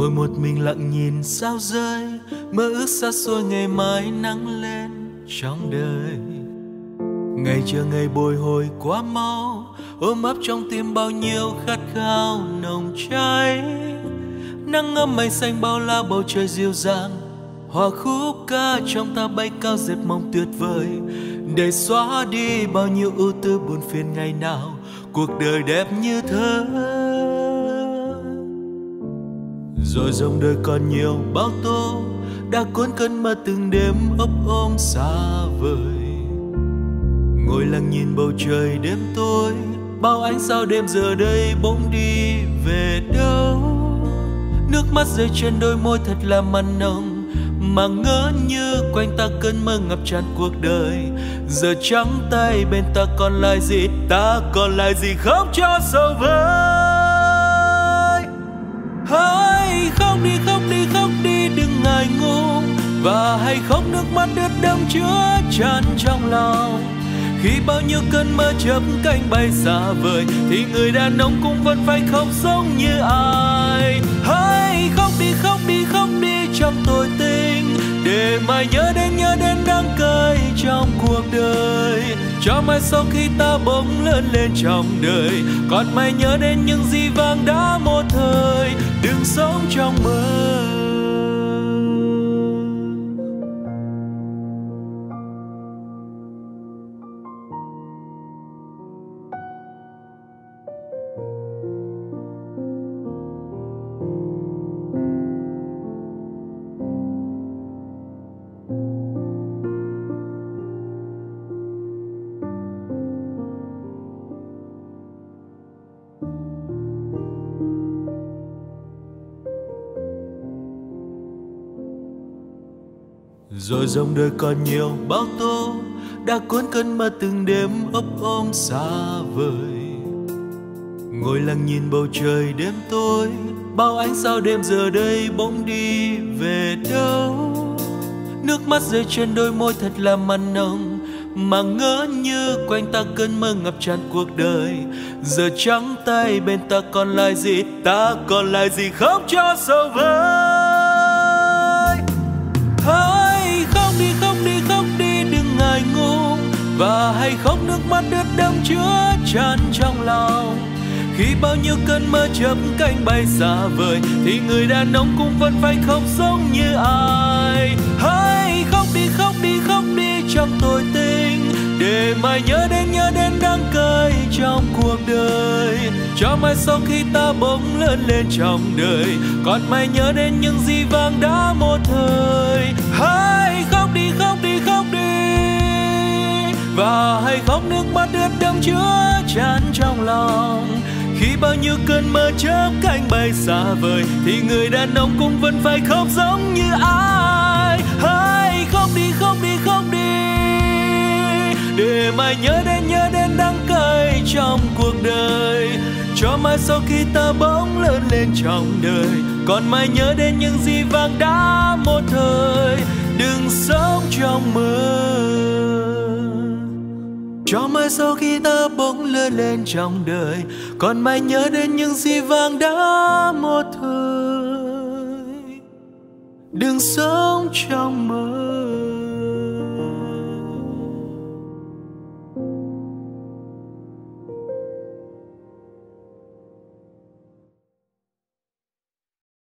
ngồi một mình lặng nhìn sao rơi, mơ ước xa xôi ngày mai nắng lên trong đời. Ngày chờ ngày bồi hồi quá mau, ôm ấp trong tim bao nhiêu khát khao nồng cháy. Nắng ấm mây xanh bao la bầu trời dịu dàng, hòa khúc ca trong ta bay cao dệt mong tuyệt vời. Để xóa đi bao nhiêu ưu tư buồn phiền ngày nào, cuộc đời đẹp như thơ rồi dòng đời còn nhiều bao tố đã cuốn cơn mơ từng đêm ấp ôm xa vời. Ngồi lặng nhìn bầu trời đêm tối, bao ánh sao đêm giờ đây bỗng đi về đâu? Nước mắt rơi trên đôi môi thật là mặn nồng, mà ngỡ như quanh ta cơn mơ ngập tràn cuộc đời. Giờ trắng tay bên ta còn lại gì, ta còn lại gì khóc cho sầu vơi hãy khóc đi khóc đi khóc đi, đừng ngại ngùng và hãy khóc nước mắt ướt đẫm chứa tràn trong lòng. Khi bao nhiêu cơn mơ chớp cánh bay xa vời, thì người đàn ông cũng vẫn phải khóc giống như ai. Hãy khóc đi khóc đi khóc đi trong tôi tình. Để mai nhớ đến nhớ đến đắng cay trong cuộc đời. Cho mai sau khi ta bỗng lớn lên trong đời, còn mai nhớ đến những gì vàng đã sống trong mơ. Rồi dòng đời còn nhiều bao tố đã cuốn cơn mơ từng đêm ấp ôm xa vời. Ngồi lặng nhìn bầu trời đêm tối, bao ánh sao đêm giờ đây bỗng đi về đâu? Nước mắt rơi trên đôi môi thật là mặn nồng, mà ngỡ như quanh ta cơn mơ ngập tràn cuộc đời. Giờ trắng tay bên ta còn lại gì? Ta còn lại gì khóc cho sầu vơi khóc nước đẫm chứa tràn trong lòng. Khi bao nhiêu cơn mơ chớp cánh bay xa vời, thì người đàn ông cũng vẫn phải khóc giống như ai. Hãy khóc đi khóc đi khóc đi trong tôi tình, để mai nhớ đến nhớ đến đắng cay trong cuộc đời. Cho mai sau khi ta bỗng lớn lên trong đời, còn mai nhớ đến những gì vàng đã một thời. Hãy và hãy khóc nước mắt ướt đẫm chứa tràn trong lòng. Khi bao nhiêu cơn mơ chớp cánh bay xa vời, thì người đàn ông cũng vẫn phải khóc giống như ai. Hãy khóc đi khóc đi khóc đi, để mai nhớ đến nhớ đến đắng cay trong cuộc đời. Cho mai sau khi ta bỗng lớn lên trong đời, còn mai nhớ đến những gì vàng đã một thời. Đừng sống trong mơ cho mai sau khi ta bỗng lớn lên trong đời, còn mãi nhớ đến những gì vàng đã một thời. Đừng sống trong mơ.